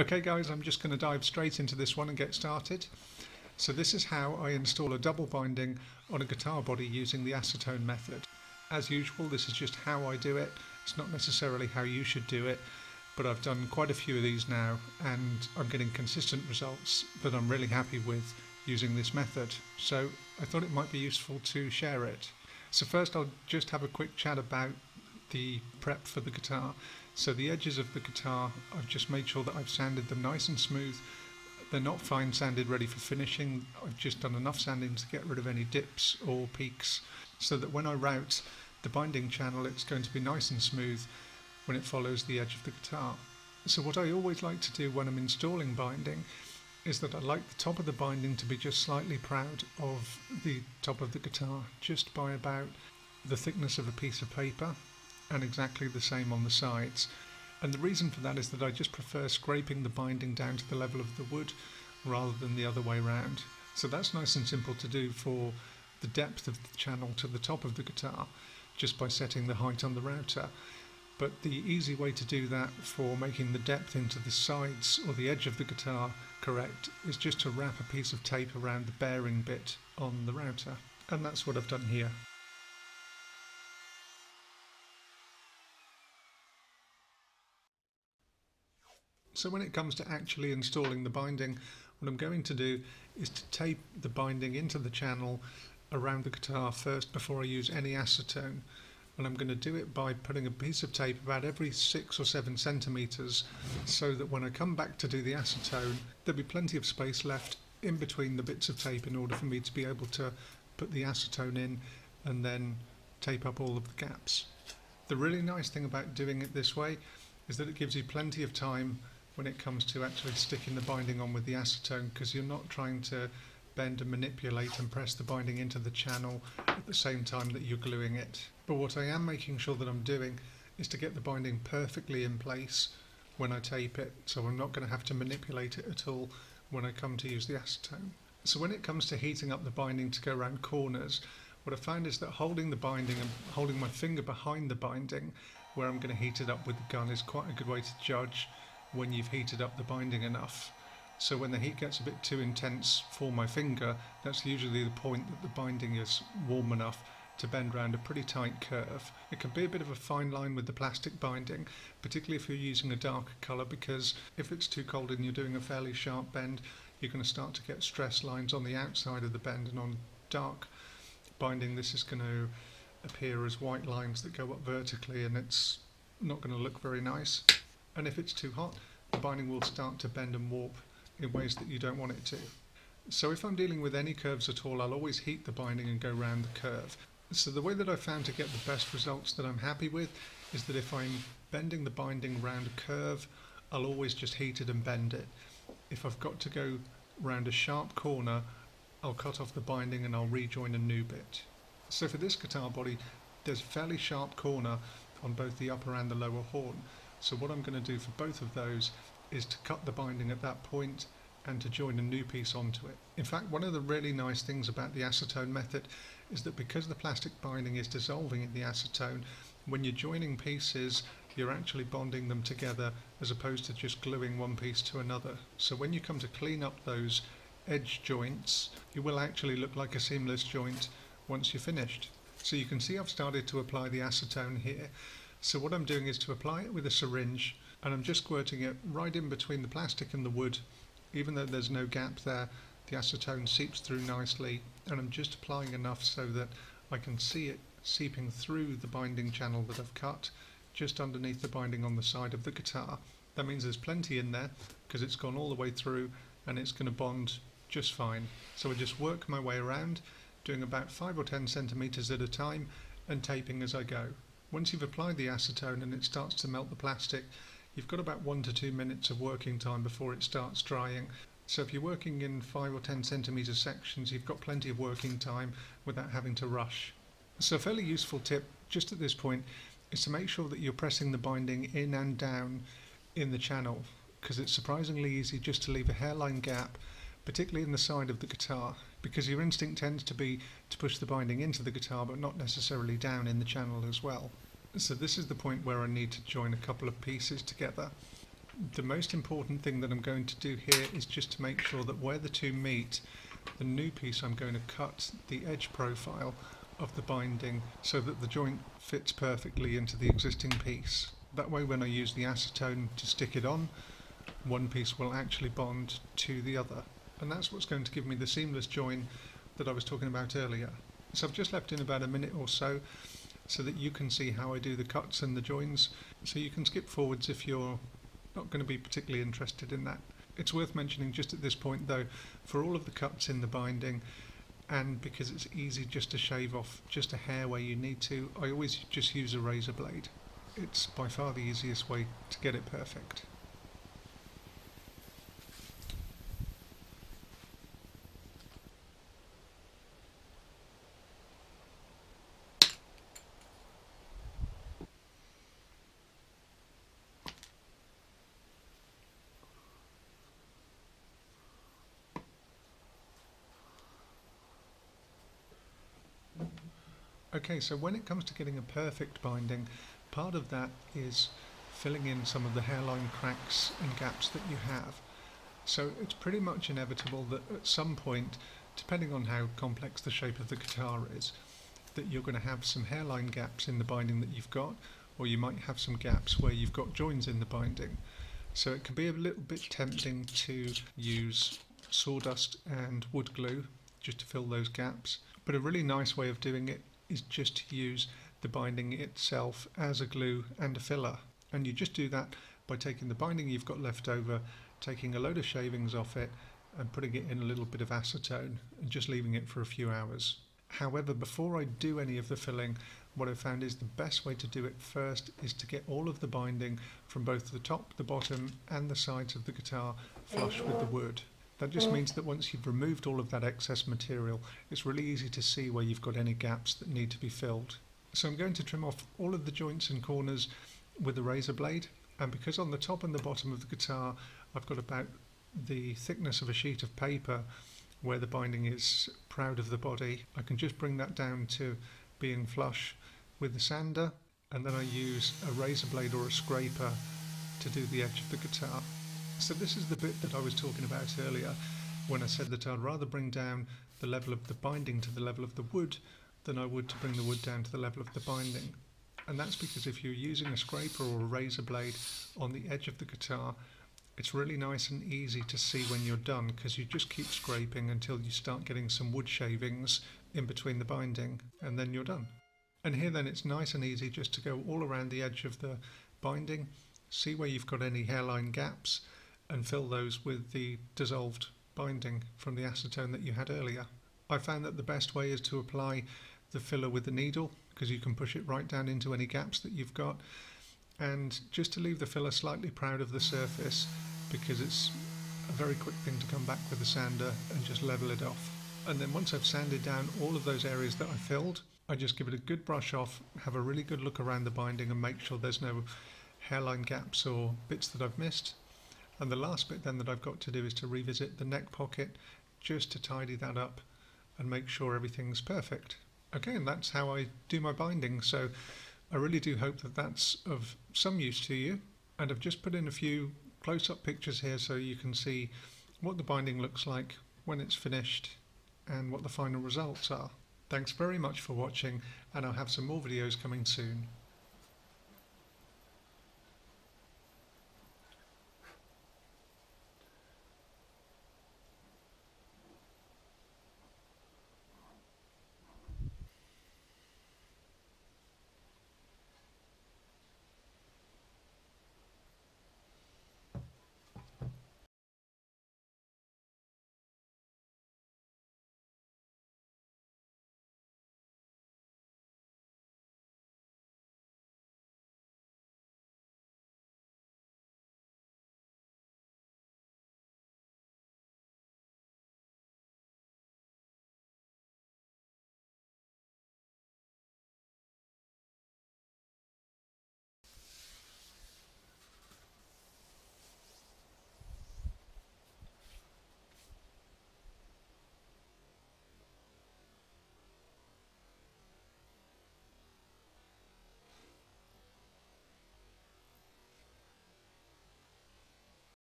Okay guys, I'm just going to dive straight into this one and get started. So this is how I install a double binding on a guitar body using the acetone method. As usual, this is just how I do it. It's not necessarily how you should do it, but I've done quite a few of these now and I'm getting consistent results that I'm really happy with using this method. So I thought it might be useful to share it. So first I'll just have a quick chat about the prep for the guitar. So the edges of the guitar, I've just made sure that I've sanded them nice and smooth. They're not fine sanded ready for finishing. I've just done enough sanding to get rid of any dips or peaks so that when I route the binding channel it's going to be nice and smooth when it follows the edge of the guitar. So what I always like to do when I'm installing binding is that I like the top of the binding to be just slightly proud of the top of the guitar, just by about the thickness of a piece of paper and exactly the same on the sides. And the reason for that is that I just prefer scraping the binding down to the level of the wood rather than the other way around. So that's nice and simple to do for the depth of the channel to the top of the guitar just by setting the height on the router. But the easy way to do that for making the depth into the sides or the edge of the guitar correct is just to wrap a piece of tape around the bearing bit on the router. And that's what I've done here. So when it comes to actually installing the binding, what I'm going to do is to tape the binding into the channel around the guitar first before I use any acetone. And I'm going to do it by putting a piece of tape about every six or seven centimetres so that when I come back to do the acetone, there'll be plenty of space left in between the bits of tape in order for me to be able to put the acetone in and then tape up all of the gaps. The really nice thing about doing it this way is that it gives you plenty of time when it comes to actually sticking the binding on with the acetone because you're not trying to bend and manipulate and press the binding into the channel at the same time that you're gluing it. But what I am making sure that I'm doing is to get the binding perfectly in place when I tape it so I'm not going to have to manipulate it at all when I come to use the acetone. So when it comes to heating up the binding to go around corners what I found is that holding the binding and holding my finger behind the binding where I'm going to heat it up with the gun is quite a good way to judge when you've heated up the binding enough. So when the heat gets a bit too intense for my finger, that's usually the point that the binding is warm enough to bend around a pretty tight curve. It can be a bit of a fine line with the plastic binding, particularly if you're using a darker colour because if it's too cold and you're doing a fairly sharp bend, you're going to start to get stress lines on the outside of the bend and on dark binding this is going to appear as white lines that go up vertically and it's not going to look very nice and if it's too hot the binding will start to bend and warp in ways that you don't want it to. So if I'm dealing with any curves at all I'll always heat the binding and go round the curve. So the way that I found to get the best results that I'm happy with is that if I'm bending the binding round a curve I'll always just heat it and bend it. If I've got to go round a sharp corner I'll cut off the binding and I'll rejoin a new bit. So for this guitar body there's a fairly sharp corner on both the upper and the lower horn so what I'm going to do for both of those is to cut the binding at that point and to join a new piece onto it. In fact, one of the really nice things about the acetone method is that because the plastic binding is dissolving in the acetone, when you're joining pieces, you're actually bonding them together as opposed to just gluing one piece to another. So when you come to clean up those edge joints, it will actually look like a seamless joint once you're finished. So you can see I've started to apply the acetone here so what I'm doing is to apply it with a syringe and I'm just squirting it right in between the plastic and the wood. Even though there's no gap there, the acetone seeps through nicely and I'm just applying enough so that I can see it seeping through the binding channel that I've cut just underneath the binding on the side of the guitar. That means there's plenty in there because it's gone all the way through and it's going to bond just fine. So I just work my way around doing about 5 or 10 centimeters at a time and taping as I go. Once you've applied the acetone and it starts to melt the plastic, you've got about one to two minutes of working time before it starts drying. So if you're working in 5 or 10 centimetre sections, you've got plenty of working time without having to rush. So a fairly useful tip just at this point is to make sure that you're pressing the binding in and down in the channel because it's surprisingly easy just to leave a hairline gap particularly in the side of the guitar, because your instinct tends to be to push the binding into the guitar but not necessarily down in the channel as well. So this is the point where I need to join a couple of pieces together. The most important thing that I'm going to do here is just to make sure that where the two meet, the new piece I'm going to cut the edge profile of the binding so that the joint fits perfectly into the existing piece. That way when I use the acetone to stick it on, one piece will actually bond to the other. And that's what's going to give me the seamless join that I was talking about earlier. So I've just left in about a minute or so so that you can see how I do the cuts and the joins. So you can skip forwards if you're not going to be particularly interested in that. It's worth mentioning just at this point though, for all of the cuts in the binding, and because it's easy just to shave off just a hair where you need to, I always just use a razor blade. It's by far the easiest way to get it perfect. Okay, so when it comes to getting a perfect binding, part of that is filling in some of the hairline cracks and gaps that you have. So it's pretty much inevitable that at some point, depending on how complex the shape of the guitar is, that you're going to have some hairline gaps in the binding that you've got, or you might have some gaps where you've got joins in the binding. So it can be a little bit tempting to use sawdust and wood glue just to fill those gaps. But a really nice way of doing it is just to use the binding itself as a glue and a filler. And you just do that by taking the binding you've got left over, taking a load of shavings off it, and putting it in a little bit of acetone and just leaving it for a few hours. However, before I do any of the filling, what I found is the best way to do it first is to get all of the binding from both the top, the bottom, and the sides of the guitar flush with the wood. That just mm. means that once you've removed all of that excess material, it's really easy to see where you've got any gaps that need to be filled. So I'm going to trim off all of the joints and corners with a razor blade. And because on the top and the bottom of the guitar, I've got about the thickness of a sheet of paper where the binding is proud of the body, I can just bring that down to being flush with the sander. And then I use a razor blade or a scraper to do the edge of the guitar. So this is the bit that I was talking about earlier when I said that I'd rather bring down the level of the binding to the level of the wood than I would to bring the wood down to the level of the binding. And that's because if you're using a scraper or a razor blade on the edge of the guitar, it's really nice and easy to see when you're done because you just keep scraping until you start getting some wood shavings in between the binding and then you're done. And here then it's nice and easy just to go all around the edge of the binding, see where you've got any hairline gaps and fill those with the dissolved binding from the acetone that you had earlier. I found that the best way is to apply the filler with the needle because you can push it right down into any gaps that you've got and just to leave the filler slightly proud of the surface because it's a very quick thing to come back with a sander and just level it off. And then once I've sanded down all of those areas that I filled, I just give it a good brush off, have a really good look around the binding and make sure there's no hairline gaps or bits that I've missed. And the last bit then that I've got to do is to revisit the neck pocket just to tidy that up and make sure everything's perfect. Okay, and that's how I do my binding. So I really do hope that that's of some use to you. And I've just put in a few close-up pictures here so you can see what the binding looks like when it's finished and what the final results are. Thanks very much for watching and I'll have some more videos coming soon.